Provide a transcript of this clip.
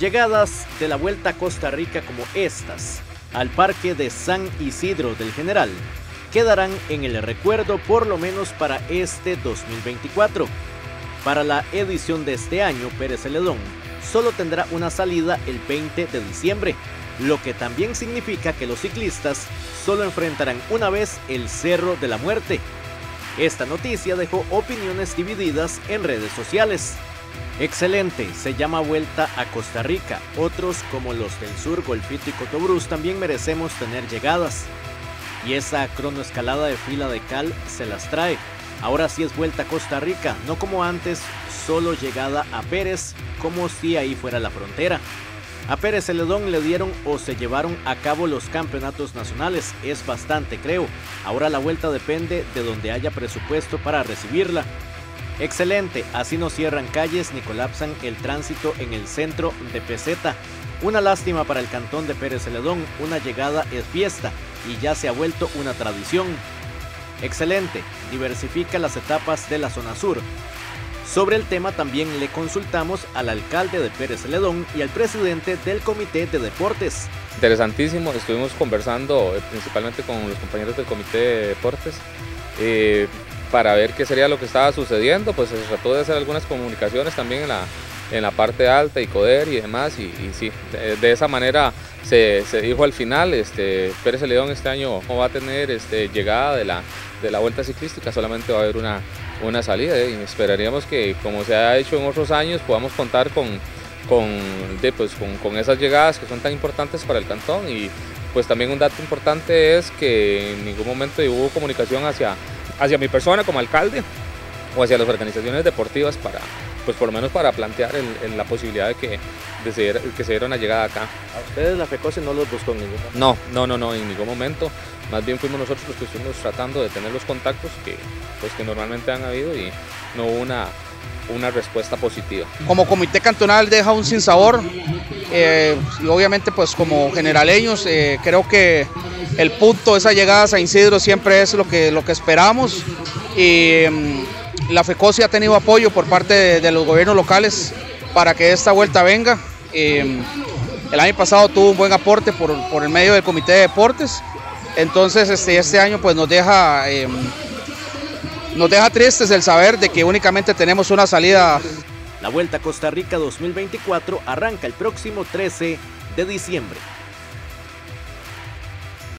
Llegadas de la Vuelta a Costa Rica como estas al Parque de San Isidro del General quedarán en el recuerdo por lo menos para este 2024. Para la edición de este año, Pérez Celedón solo tendrá una salida el 20 de diciembre, lo que también significa que los ciclistas solo enfrentarán una vez el Cerro de la Muerte. Esta noticia dejó opiniones divididas en redes sociales. Excelente, se llama Vuelta a Costa Rica. Otros, como los del Sur, Golfito y Cotobruz, también merecemos tener llegadas. Y esa cronoescalada de fila de cal se las trae. Ahora sí es Vuelta a Costa Rica, no como antes, solo llegada a Pérez, como si ahí fuera la frontera. A Pérez Celedón le dieron o se llevaron a cabo los campeonatos nacionales, es bastante creo. Ahora la vuelta depende de donde haya presupuesto para recibirla. Excelente, así no cierran calles ni colapsan el tránsito en el centro de Peseta. Una lástima para el cantón de Pérez Celedón, una llegada es fiesta y ya se ha vuelto una tradición. Excelente, diversifica las etapas de la zona sur. Sobre el tema también le consultamos al alcalde de Pérez Celedón y al presidente del Comité de Deportes. Interesantísimo, estuvimos conversando eh, principalmente con los compañeros del Comité de Deportes. Eh, para ver qué sería lo que estaba sucediendo, pues se trató de hacer algunas comunicaciones también en la, en la parte alta y Coder y demás, y, sí, de, esa manera se, dijo al final, este, Pérez León este año no va a tener este, llegada de la, de la vuelta ciclística, solamente va a haber una, una salida y esperaríamos que como se ha hecho en otros años podamos contar con, con, pues, con, con esas llegadas que son tan importantes para el cantón y pues también un dato importante es que en ningún momento hubo comunicación hacia hacia mi persona como alcalde o hacia las organizaciones deportivas para, pues por lo menos para plantear la posibilidad de que, de que se diera una llegada acá. ¿A ustedes la FECOSE no los buscó en ningún momento? No, no, no, no, en ningún momento. Más bien fuimos nosotros los que estuvimos tratando de tener los contactos que, pues, que normalmente han habido y no hubo una, una respuesta positiva. Como comité cantonal deja un sinsabor eh, y obviamente pues como generaleños eh, creo que el punto, esa llegada a San Isidro siempre es lo que, lo que esperamos y mm, la FECOSI ha tenido apoyo por parte de, los gobiernos locales para que esta vuelta venga. Mm, el año pasado tuvo un buen aporte por, el medio del Comité de Deportes, entonces este, este año pues nos deja, em, nos deja tristes el saber de que únicamente tenemos una salida. La Vuelta a Costa Rica 2024 arranca el próximo 13 de diciembre.